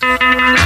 ¡Gracias!